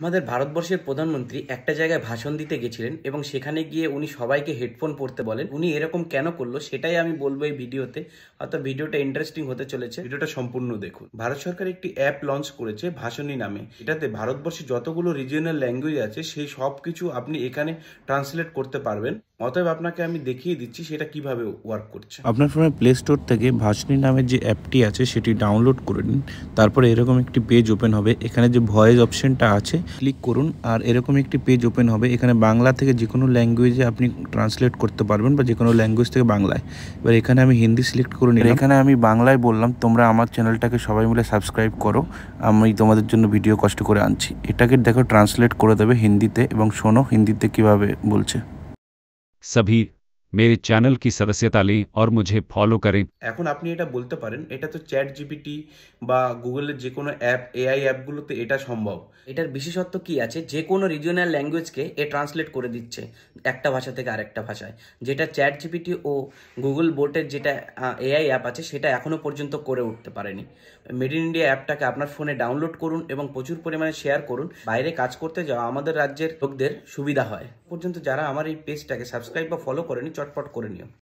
আমাদের ভারতবর্ষের প্রধানমন্ত্রী একটা জায়গায় ভাষণ দিতে গেছিলেন এবং সেখানে গিয়ে উনি সবাইকে হেডফোন পড়তে বলেন। উনি এরকম কেন করল সেটাই আমি বলব এই ভিডিওতে। অর্থাৎ ভিডিওটা ইন্টারেস্টিং হতে চলেছে। ভিডিওটা সম্পূর্ণ দেখুন। ভারত সরকার একটি অ্যাপ লঞ্চ করেছে ভাষণী নামে। এটাতে ভারতবর্ষে যতগুলো রিজিওনাল ল্যাঙ্গুয়েজ আছে সেই সব কিছু আপনি এখানে ট্রান্সলেট করতে পারবেন। অতএব আপনাকে আমি দেখিয়ে দিচ্ছি সেটা কীভাবে ওয়ার্ক করছে। আপনার ফোনে প্লে স্টোর থেকে ভাষণী নামের যে অ্যাপটি আছে সেটি ডাউনলোড করে নিন। তারপরে এরকম একটি পেজ ওপেন হবে। এখানে যে ভয়েস অপশনটা আছে ক্লিক করুন। আর এরকম একটি পেজ ওপেন হবে। এখানে বাংলা থেকে যে কোনো ল্যাঙ্গুয়েজে আপনি ট্রান্সলেট করতে পারবেন বা যে কোনো ল্যাঙ্গুয়েজ থেকে বাংলায়। এবার এখানে আমি হিন্দি সিলেক্ট করে নিই এখানে আমি বাংলায় বললাম তোমরা আমার চ্যানেলটাকে সবাই মিলে সাবস্ক্রাইব করো। আমি তোমাদের জন্য ভিডিও কষ্ট করে আনছি। এটাকে দেখো ট্রান্সলেট করে দেবে হিন্দিতে এবং শোনো হিন্দিতে কীভাবে বলছে। सभी मेरे चैनल की सदस्यता लें और मुझे फॉलो करें এখন আপনি এটা বলতে পারেন এটা তো চ্যাট জিপিটি বা গুগলের যে কোনো অ্যাপ এআই অ্যাপগুলোতে এটা সম্ভব এটার বিশেষত্ব কি আছে যে কোনো রিজিওনাল ল্যাঙ্গুয়েজকে এ ট্রান্সলেট করে দিচ্ছে একটা ভাষা থেকে আরেকটা ভাষায় যেটা চ্যাট জিপিটি ও গুগল বোটের যেটা এআই অ্যাপ আছে সেটা এখনো পর্যন্ত করে উঠতে পারেনি মেড ইন ইন্ডিয়া অ্যাপটাকে আপনার ফোনে ডাউনলোড করুন এবং প্রচুর পরিমাণে শেয়ার করুন বাইরে কাজ করতে যাওয়া আমাদের রাজ্যের লোকদের সুবিধা হয় পর্যন্ত যারা আমার এই পেজটাকে সাবস্ক্রাইব বা ফলো করেনি চটপট করে নিও।